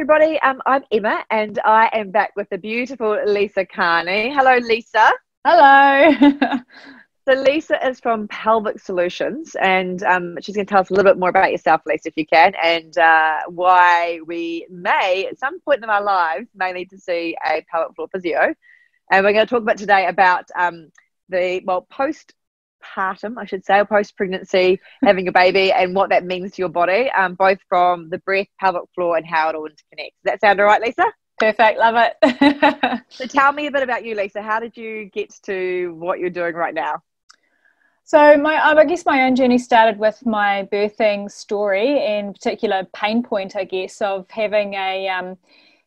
everybody. Um, I'm Emma, and I am back with the beautiful Lisa Carnie. Hello, Lisa. Hello. so, Lisa is from Pelvic Solutions, and um, she's going to tell us a little bit more about yourself, Lisa, if you can, and uh, why we may, at some point in our lives, may need to see a pelvic floor physio. And we're going to talk about today about um, the well post postpartum, I should say, or post pregnancy, having a baby, and what that means to your body, um, both from the breath, pelvic floor, and how it all interconnects. Does that sound all right, Lisa? Perfect, love it. so tell me a bit about you, Lisa. How did you get to what you're doing right now? So my, um, I guess my own journey started with my birthing story, in particular pain point, I guess, of having a um,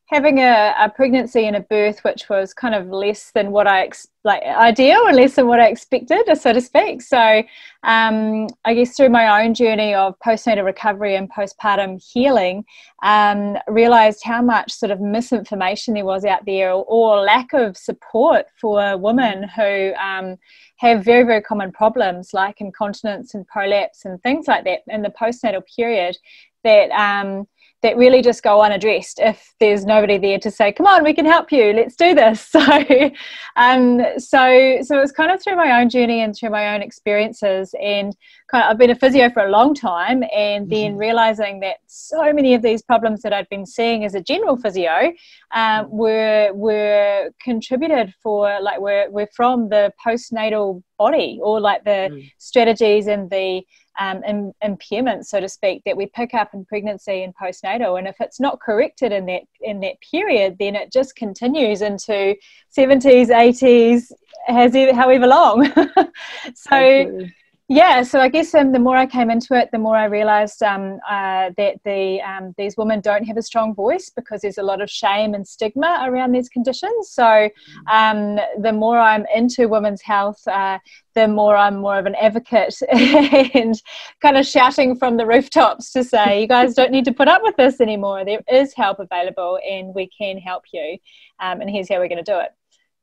having a, a, pregnancy and a birth which was kind of less than what I ex- like ideal and less than what I expected, so to speak. So um, I guess through my own journey of postnatal recovery and postpartum healing, um, realized how much sort of misinformation there was out there or, or lack of support for women who um, have very very common problems like incontinence and prolapse and things like that in the postnatal period that um, that really just go unaddressed if there's nobody there to say, "Come on, we can help you. Let's do this." So, um, so, so it's kind of through my own journey and through my own experiences, and kind of, I've been a physio for a long time, and then mm-hmm. realizing that so many of these problems that I'd been seeing as a general physio um, were were contributed for like we're we're from the postnatal body or like the mm. strategies and the um, in, impairments, so to speak, that we pick up in pregnancy and postnatal. And if it's not corrected in that in that period, then it just continues into 70s, 80s, has however long. so. Absolutely yeah so i guess um, the more i came into it the more i realized um, uh, that the um, these women don't have a strong voice because there's a lot of shame and stigma around these conditions. So um, the more i'm into women's health uh, the more i'm more of an advocate and kind of shouting from the rooftops to say you guys don't need to put up with this anymore. There is help available and we can help you. Um, and here's how we're going to do it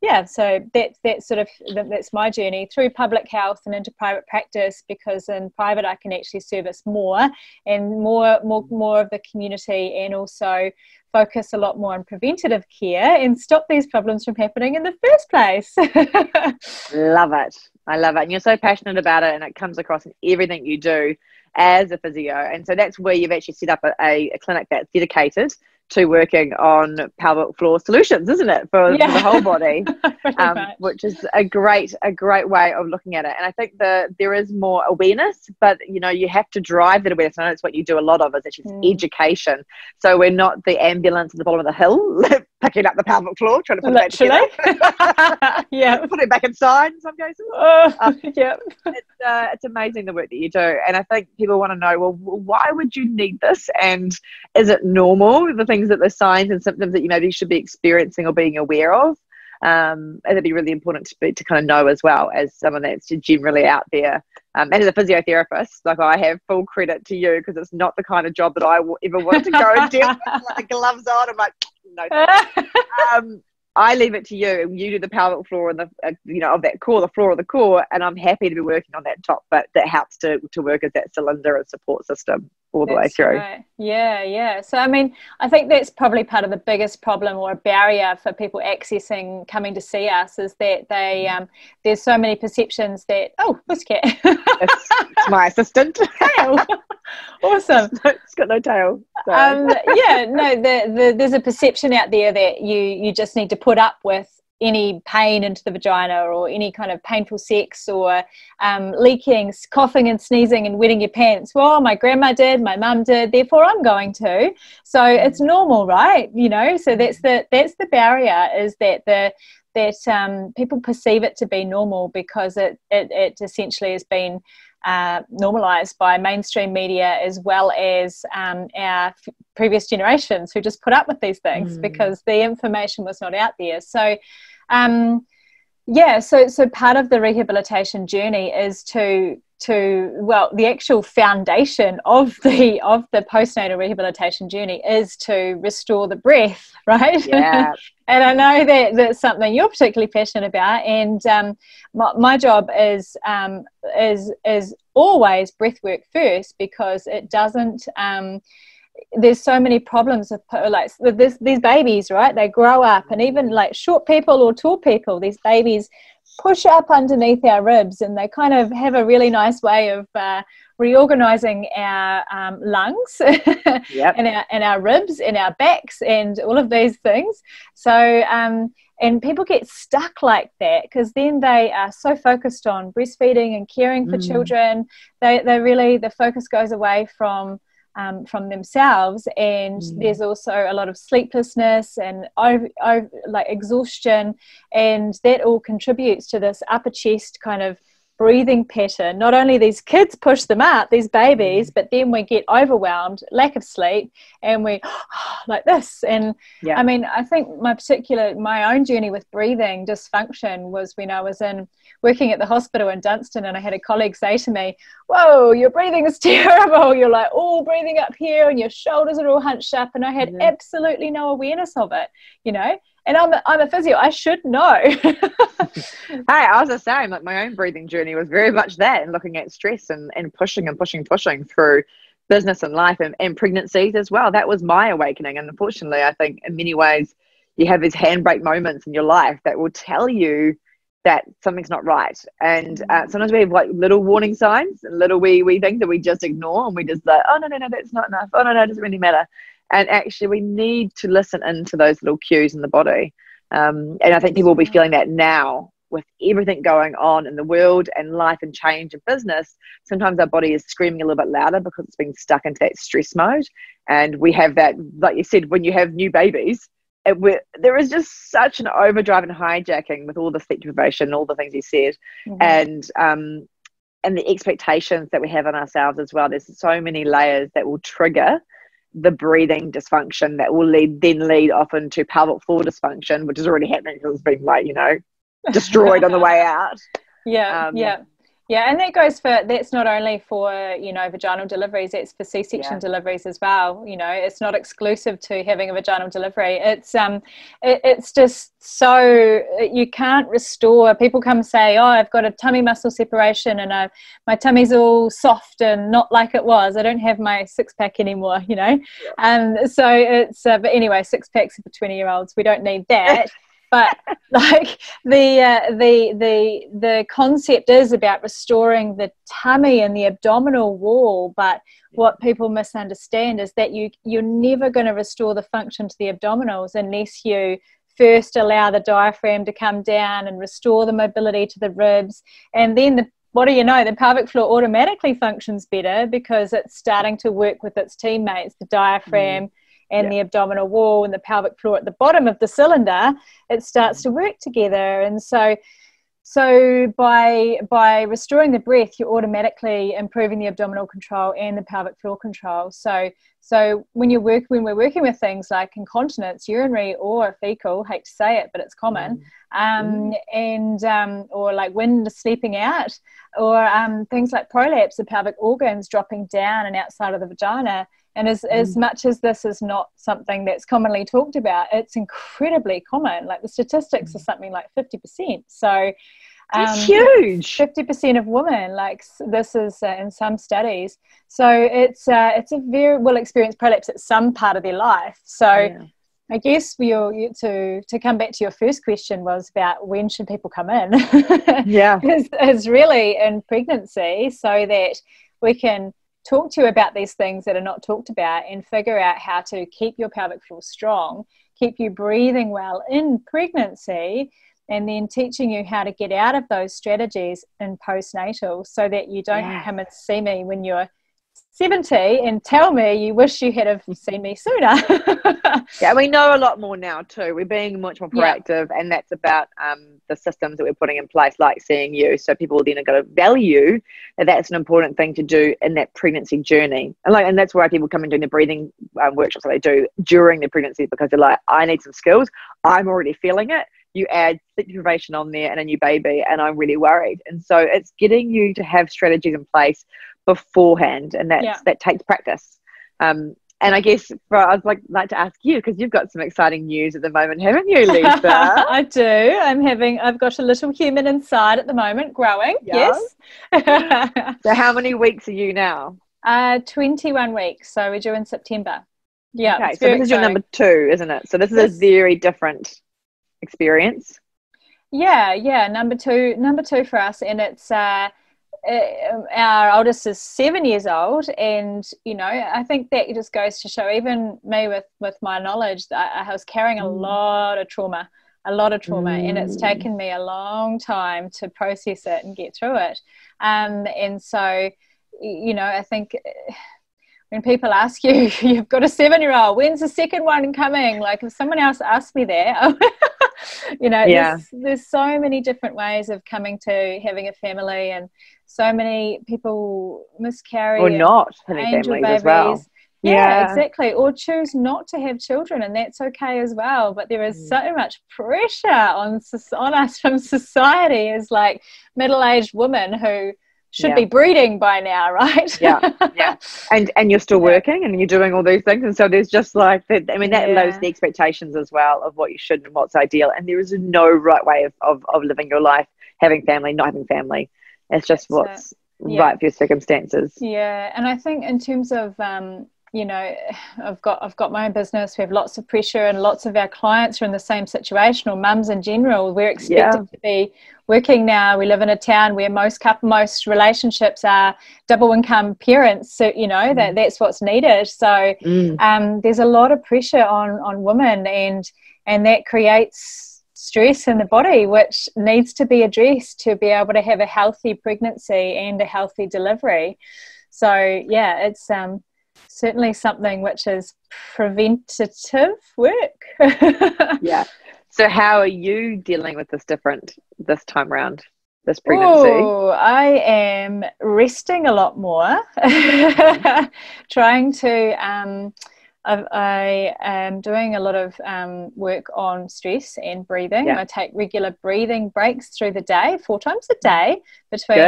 yeah so that's that's sort of that's my journey through public health and into private practice because in private i can actually service more and more more mm. more of the community and also focus a lot more on preventative care and stop these problems from happening in the first place. Love it. I love it. And you're so passionate about it and it comes across in everything you do as a physio. And so that's where you've actually set up a, a clinic that's dedicated to working on pelvic floor solutions, isn't it, for, yeah. for the whole body? um, which is a great a great way of looking at it. And I think that there is more awareness, but you know you have to drive that awareness. I know it's what you do a lot of is actually mm. education. So we're not the ambulance at the bottom of the hill picking up the pelvic floor, trying to put Literally. it back yeah, put it back inside in some cases. Uh, um, yeah, it's, uh, it's amazing the work that you do, and I think people want to know, well, why would you need this, and is it normal? The things that the signs and symptoms that you maybe should be experiencing or being aware of. Um, and it'd be really important to, be, to kind of know as well as someone that's generally out there. Um, and as a physiotherapist, like I have full credit to you because it's not the kind of job that I ever want to go and do. like gloves on, I'm like, no. um, I leave it to you. And you do the pelvic floor and the uh, you know of that core, the floor of the core, and I'm happy to be working on that top. But that helps to to work as that cylinder and support system all the that's way through. Right. Yeah, yeah. So I mean, I think that's probably part of the biggest problem or a barrier for people accessing coming to see us is that they mm. um, there's so many perceptions that oh, pussycat. it's, it's my assistant. awesome. it's got no tail. So. Um, yeah, no, the, the, there's a perception out there that you you just need to put up with any pain into the vagina or any kind of painful sex or um, leaking, coughing and sneezing and wetting your pants. Well, my grandma did, my mum did, therefore I'm going to. So it's normal, right? You know, so that's the that's the barrier is that the that um, people perceive it to be normal because it, it, it essentially has been uh, normalized by mainstream media as well as um, our f- previous generations who just put up with these things mm. because the information was not out there. So, um, yeah, so so part of the rehabilitation journey is to to well the actual foundation of the of the postnatal rehabilitation journey is to restore the breath right? Yeah. And i know that that's something you're particularly passionate about and um, my, my, job is um, is is always breath work first because it doesn't um, there's so many problems with like this, these babies, right? They grow up, and even like short people or tall people, these babies push up underneath our ribs, and they kind of have a really nice way of uh, reorganizing our um, lungs yep. and, our, and our ribs and our backs and all of these things. So, um, and people get stuck like that because then they are so focused on breastfeeding and caring for mm. children. They, they really, the focus goes away from um, from themselves and mm. there's also a lot of sleeplessness and over, over, like exhaustion and that all contributes to this upper chest kind of breathing pattern. Not only these kids push them out, these babies, mm. but then we get overwhelmed, lack of sleep, and we like this. And yeah. I mean, I think my particular, my own journey with breathing dysfunction was when I was in working at the hospital in Dunstan, and I had a colleague say to me, "Whoa, your breathing is terrible. You're like all breathing up here, and your shoulders are all hunched up." And I had yeah. absolutely no awareness of it, you know and I'm a, I'm a physio. I should know. hey, I was the same. Like my own breathing journey was very much that, and looking at stress and, and pushing and pushing, pushing through business and life and, and pregnancies as well. That was my awakening. And unfortunately, I think in many ways, you have these handbrake moments in your life that will tell you that something's not right. And uh, sometimes we have like little warning signs, little wee wee things that we just ignore, and we just like, oh no no no, that's not enough. Oh no no, it doesn't really matter and actually we need to listen into those little cues in the body. Um, and i think people will be feeling that now with everything going on in the world and life and change and business. Sometimes our body is screaming a little bit louder because it's been stuck into that stress mode. And we have that like you said when you have new babies it, there is just such an overdrive and hijacking with all the sleep deprivation and all the things you said. Mm-hmm. and um, and the expectations that we have on ourselves as well. There's so many layers that will trigger the breathing dysfunction that will lead then lead often to pelvic floor dysfunction, which is already happening because it's been like you know destroyed on the way out. Yeah, um, yeah. Yeah, and that goes for that's not only for you know vaginal deliveries; it's for C-section yeah. deliveries as well. You know, it's not exclusive to having a vaginal delivery. It's um, it, it's just so you can't restore. People come say, "Oh, I've got a tummy muscle separation, and I, my tummy's all soft and not like it was. I don't have my six pack anymore." You know, and yeah. um, so it's. Uh, but anyway, six packs for twenty year olds. We don't need that. But like the uh, the the the concept is about restoring the tummy and the abdominal wall but what people misunderstand is that you you're never going to restore the function to the abdominals unless you first allow the diaphragm to come down and restore the mobility to the ribs. And then the what do you know the pelvic floor automatically functions better because it's starting to work with its teammates the diaphragm mm and yeah. the abdominal wall and the pelvic floor at the bottom of the cylinder, it starts to work together. And so, so by by restoring the breath, you're automatically improving the abdominal control and the pelvic floor control. So so when you work when we're working with things like incontinence, urinary or fecal, hate to say it, but it's common, mm. Um, mm. and um, or like wind sleeping out, or um, things like prolapse, the pelvic organs dropping down and outside of the vagina and as, mm. as much as this is not something that's commonly talked about, it's incredibly common. Like the statistics mm. are something like 50%. So um, huge. 50% of women, like this is uh, in some studies. So it's, uh, it's a very well experienced prolapse at some part of their life. So yeah. I guess you to to come back to your first question was about when should people come in? yeah, is, is really in pregnancy so that we can talk to you about these things that are not talked about and figure out how to keep your pelvic floor strong, keep you breathing well in pregnancy, and then teaching you how to get out of those strategies in postnatal so that you don't yes. come and see me when you're 70 and tell me you wish you had have seen me sooner. yeah, we know a lot more now too. We're being much more proactive, yeah. and that's about um, the systems that we're putting in place, like seeing you. So people then are going to value that that's an important thing to do in that pregnancy journey. And like, and that's why people come and do the breathing um, workshops that they do during the pregnancy because they're like, I need some skills. I'm already feeling it you add sleep deprivation on there and a new baby and i'm really worried and so it's getting you to have strategies in place beforehand, and that yeah. that takes practice. Um, and I guess for, I'd like like to ask you because you've got some exciting news at the moment, haven't you, Lisa? I do. I'm having. I've got a little human inside at the moment, growing. Yes. yes. so how many weeks are you now? Uh, 21 weeks. So we're due in September. Yeah. Okay, so this is your number two, isn't it? So this is a very different experience. Yeah, yeah. Number two, number two for us, and it's uh, uh, our oldest is seven years old, and you know, I think that just goes to show, even me with with my knowledge, that I was carrying a mm. lot of trauma, a lot of trauma, mm. and it's mm. taken me a long time to process it and get through it. Um, and so, you know, I think when people ask you, you've got a seven year old, when's the second one coming? Like if someone else asked me that, you know, yeah. there's, there's so many different ways of coming to having a family and so many people miscarry or not having families babies. as well. Yeah, yeah, exactly. Or choose not to have children, and that's okay as well. But there is mm. so much pressure on on us from society as like middle aged women who should yeah. be breeding by now, right? yeah, yeah. And and you're still working and you're doing all these things, and so there's just like I mean that yeah. lowers the expectations as well of what you should and what's ideal. And there is no right way of of, of living your life, having family, not having family. It's just That's what's it. right for your circumstances. Yeah, and I think in terms of um, you know i've got i've got my own business we have lots of pressure and lots of our clients are in the same situation or mums in general we're expected yeah. to be working now we live in a town where most couple most relationships are double income parents so you know mm. that that's what's needed so mm. um, there's a lot of pressure on on women and and that creates stress in the body which needs to be addressed to be able to have a healthy pregnancy and a healthy delivery so yeah it's um certainly something which is preventative work. yeah. So how are you dealing with this different this time around? This pregnancy? Oh, I am resting a lot more, trying to um, I am doing a lot of um, work on stress and breathing. Yeah. I take regular breathing breaks through the day, four times a day, between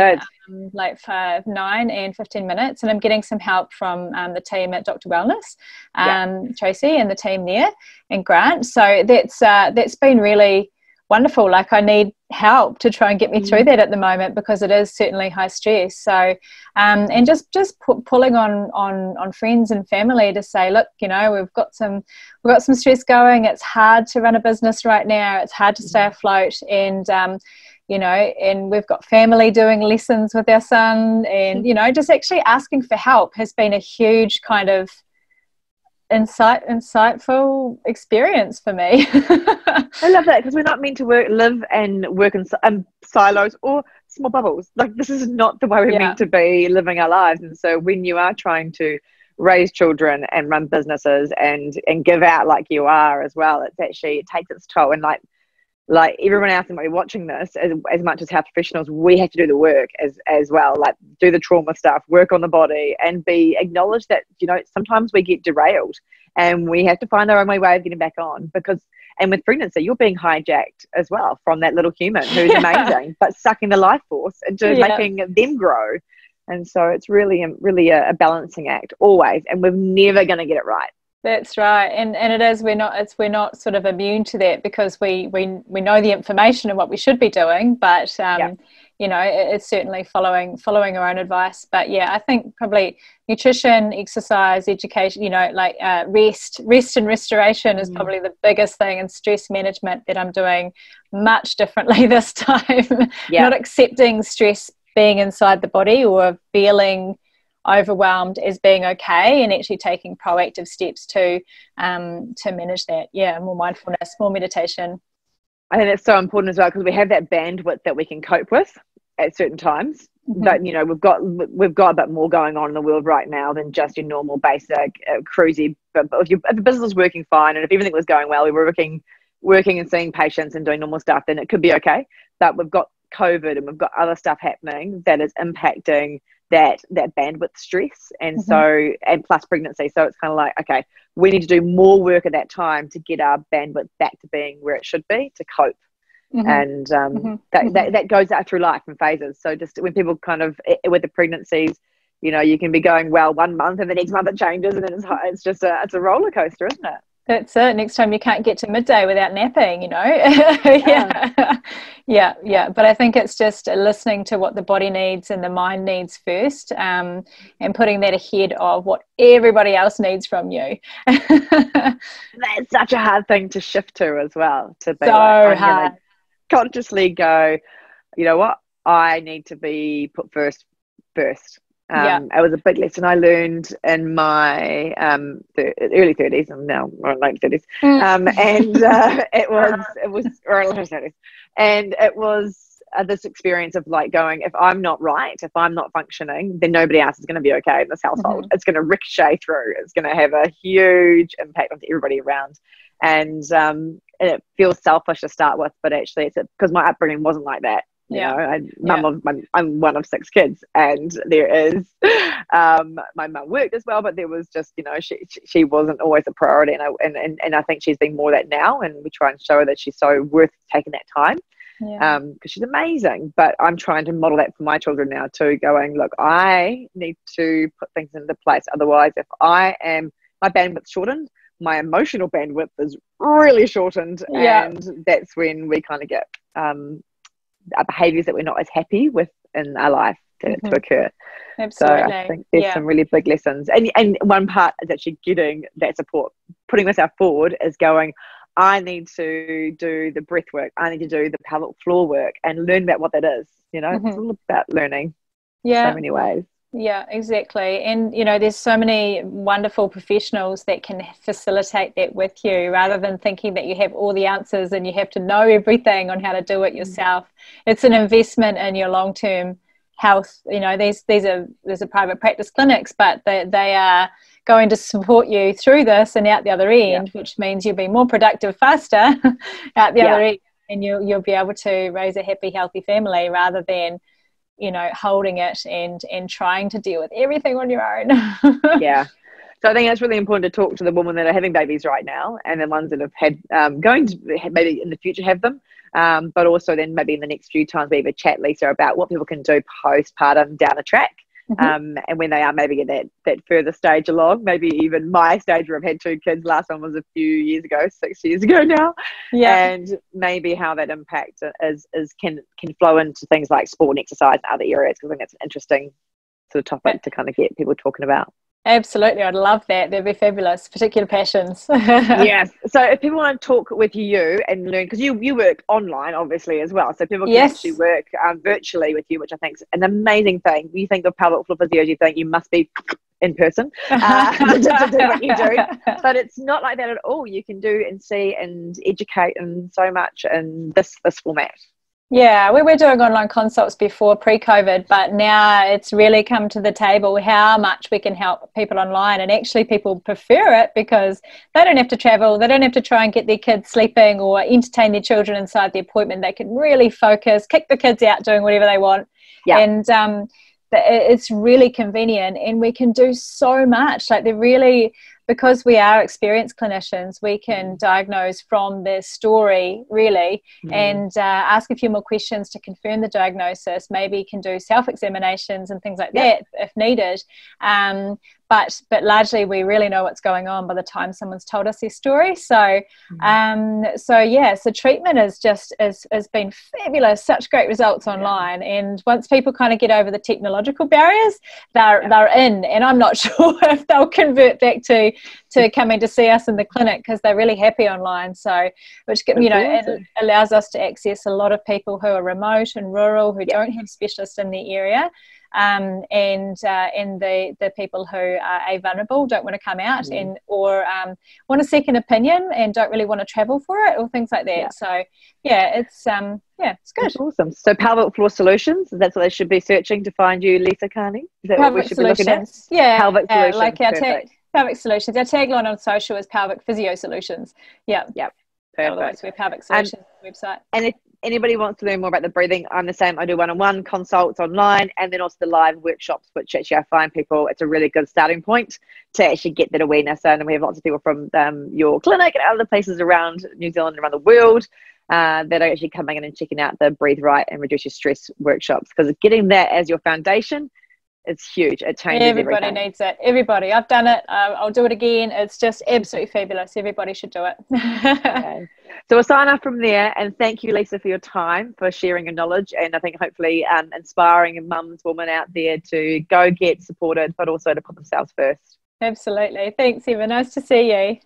um, like five, nine, and fifteen minutes. And I'm getting some help from um, the team at Dr. Wellness, yeah. Um, Tracy and the team there, and Grant. So that's uh, that's been really wonderful. Like I need help to try and get me mm. through that at the moment because it is certainly high stress. So, um, and just just pu- pulling on on on friends and family to say, look, you know, we've got some we've got some stress going. It's hard to run a business right now. It's hard to stay mm. afloat, and um, you know, and we've got family doing lessons with our son, and mm. you know, just actually asking for help has been a huge kind of insight insightful experience for me i love that because we're not meant to work live and work in um, silos or small bubbles like this is not the way we're yeah. meant to be living our lives and so when you are trying to raise children and run businesses and and give out like you are as well it's actually it takes its toll and like like everyone else might be watching this as, as much as health professionals we have to do the work as as well like do the trauma stuff work on the body and be acknowledge that you know sometimes we get derailed and we have to find our own way of getting back on because and with pregnancy you're being hijacked as well from that little human who's yeah. amazing but sucking the life force into yeah. making them grow and so it's really um, really a, a balancing act always and we're never going to get it right that's right, and and it is we're not it's we're not sort of immune to that because we we we know the information and what we should be doing, but um, yeah. you know it, it's certainly following following our own advice. But yeah, I think probably nutrition, exercise, education, you know, like uh, rest, rest and restoration is mm. probably the biggest thing, and stress management that I'm doing much differently this time. Yeah. not accepting stress being inside the body or feeling overwhelmed as being okay and actually taking proactive steps to um, to manage that. Yeah more mindfulness more meditation. I think that's so important as well because we have that bandwidth that we can cope with at certain times. Mm-hmm. but you know we've got we've got a bit more going on in the world right now than just your normal basic uh, cruisy but, if, you, if the business was working fine and if everything was going well we were working working and seeing patients and doing normal stuff then it could be okay. But we've got covid and we've got other stuff happening that is impacting that that bandwidth stress and mm-hmm. so and plus pregnancy so it's kind of like okay we need to do more work at that time to get our bandwidth back to being where it should be to cope mm-hmm. and um, mm-hmm. That, that, mm-hmm. that goes out through life in phases so just when people kind of with the pregnancies you know you can be going well one month and the next month it changes and then it's, it's just a it's a roller coaster isn't it That's it. Next time you can't get to midday without napping, you know? yeah. yeah. Yeah. But I think it's just listening to what the body needs and the mind needs first um, and putting that ahead of what everybody else needs from you. That's such a hard thing to shift to as well. To be so like, hard. consciously go, you know what? I need to be put first first um, yeah. It was a big lesson I learned in my um, th- early 30s and now late 30s. Mm. Um, and uh, it was, it was early 30s. And it was uh, this experience of like going, if I'm not right, if I'm not functioning, then nobody else is going to be okay in this household. Mm-hmm. It's going to ricochet through. It's going to have a huge impact on everybody around. And, um, and it feels selfish to start with, but actually it's because my upbringing wasn't like that. Yeah. know, I, mum yeah. of my, I'm one of six kids, and there is, um, my mum worked as well, but there was just, you know, she she wasn't always a priority, and I and, and, and I think she's been more that now, and we try and show her that she's so worth taking that time, because yeah. um, she's amazing. But I'm trying to model that for my children now too, going, look, I need to put things into place, otherwise, if I am my bandwidth shortened, my emotional bandwidth is really shortened, yeah. and that's when we kind of get um, behaviors that we're not as happy with in our life to, mm-hmm. to occur. Absolutely. So I think there's yeah. some really big lessons. And, and one part is actually getting that support, putting myself forward is going, I need to do the breath work. I need to do the pelvic floor work and learn about what that is. You know, mm-hmm. it's all about learning. Yeah. So many ways. Yeah, exactly. And you know, there's so many wonderful professionals that can facilitate that with you rather than thinking that you have all the answers and you have to know everything on how to do it mm. yourself. It's an investment in your long term health. You know, these these are there's a private practice clinics, but they they are going to support you through this and out the other end, yeah. which means you'll be more productive faster out the yeah. other end and you'll you'll be able to raise a happy, healthy family rather than you know holding it and and trying to deal with everything on your own. Yeah. So I think that's really important to talk to the women that are having babies right now, and the ones that have had um, going to maybe in the future have them, um, but also then maybe in the next few times we have a chat, Lisa, about what people can do postpartum down the track. Mm-hmm. Um, and when they are maybe at that, that further stage along, maybe even my stage where I've had two kids, last one was a few years ago, six years ago now. Yeah. And maybe how that impact is, is can, can flow into things like sport and exercise and other areas, because I think that's an interesting sort of topic to kind of get people talking about. Absolutely, I'd love that. That'd be fabulous. Particular passions. yes. So if people want to talk with you and learn, because you you work online, obviously as well, so people can yes. actually work um, virtually with you, which I think is an amazing thing. You think of pelvic floor physio, you think you must be in person uh, to, to do what you do, but it's not like that at all. You can do and see and educate and so much in this this format. Yeah, we were doing online consults before pre COVID, but now it's really come to the table how much we can help people online. And actually, people prefer it because they don't have to travel, they don't have to try and get their kids sleeping or entertain their children inside the appointment. They can really focus, kick the kids out doing whatever they want. Yeah. And, um, it's really convenient and we can do so much like they're really because we are experienced clinicians, we can mm. diagnose from their story really mm. and uh, ask a few more questions to confirm the diagnosis. Maybe can do self examinations and things like yep. that if needed. Um, but but largely we really know what's going on by the time someone's told us their story. So mm-hmm. um, so yeah so treatment is just is has been fabulous. Such great results online. And once people kind of get over the technological barriers they're they're in. And i'm not sure if they'll convert back to to coming to see us in the clinic because they're really happy online. So which you know it allows us to access a lot of people who are remote and rural who don't have specialists in the area um, and uh, and the the people who are a vulnerable don't want to come out mm. and or um, want a second opinion and don't really want to travel for it or things like that. Yeah. So yeah, it's um yeah, it's good. That's awesome. So pelvic floor solutions, that's what they should be searching to find you, Lisa Carnie. Is that pelvic what we should solutions. be looking at? Yeah, pelvic uh, solutions. Like our pelvic solutions. Our tagline on social is pelvic physio solutions. Yeah. Yep. Perfect. Otherwise, we're pelvic solutions and, website. And if anybody wants to learn more about the breathing, I'm the same. I do one-on-one consults online, and then also the live workshops, which actually I find people it's a really good starting point to actually get that awareness. And we have lots of people from um, your clinic and other places around New Zealand and around the world uh, that are actually coming in and checking out the breathe right and reduce your stress workshops because getting that as your foundation it's huge. It changes Everybody everything. needs it. Everybody. I've done it. Uh, I'll do it again. It's just absolutely fabulous. Everybody should do it. okay. So we'll sign off from there. And thank you, Lisa, for your time, for sharing your knowledge, and I think hopefully um, inspiring mums, women out there to go get supported, but also to put themselves first. Absolutely. Thanks, Eva. Nice to see you.